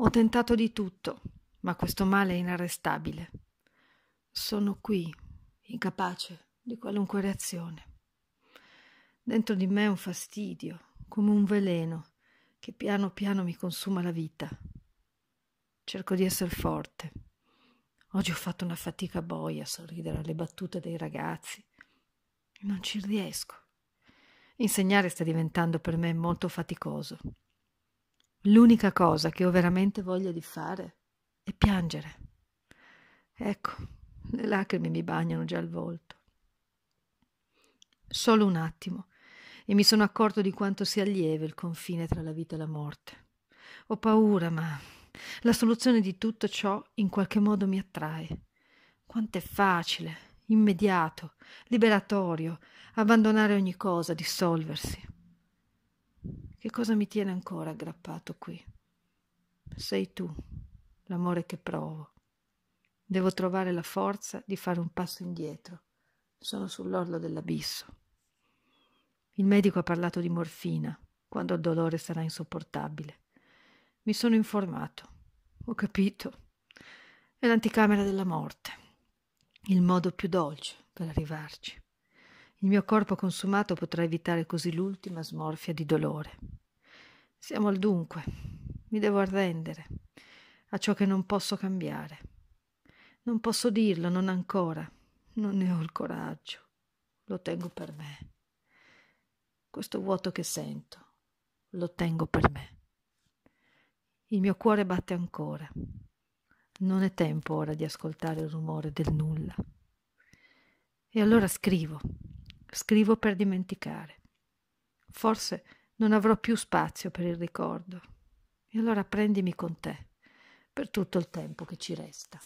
Ho tentato di tutto, ma questo male è inarrestabile. Sono qui, incapace di qualunque reazione. Dentro di me è un fastidio, come un veleno, che piano piano mi consuma la vita. Cerco di essere forte. Oggi ho fatto una fatica boia a sorridere alle battute dei ragazzi. Non ci riesco. Insegnare sta diventando per me molto faticoso. L'unica cosa che ho veramente voglia di fare è piangere. Ecco, le lacrime mi bagnano già il volto. Solo un attimo, e mi sono accorto di quanto sia lieve il confine tra la vita e la morte. Ho paura, ma la soluzione di tutto ciò in qualche modo mi attrae. Quanto è facile, immediato, liberatorio, abbandonare ogni cosa, dissolversi. Che cosa mi tiene ancora aggrappato qui? Sei tu, l'amore che provo. Devo trovare la forza di fare un passo indietro. Sono sull'orlo dell'abisso. Il medico ha parlato di morfina, quando il dolore sarà insopportabile. Mi sono informato. Ho capito. È l'anticamera della morte. Il modo più dolce per arrivarci. Il mio corpo consumato potrà evitare così l'ultima smorfia di dolore. Siamo al dunque. Mi devo arrendere a ciò che non posso cambiare. Non posso dirlo, non ancora. Non ne ho il coraggio. Lo tengo per me. Questo vuoto che sento, lo tengo per me. Il mio cuore batte ancora. Non è tempo ora di ascoltare il rumore del nulla. E allora scrivo Scrivo per dimenticare. Forse non avrò più spazio per il ricordo. E allora prendimi con te per tutto il tempo che ci resta.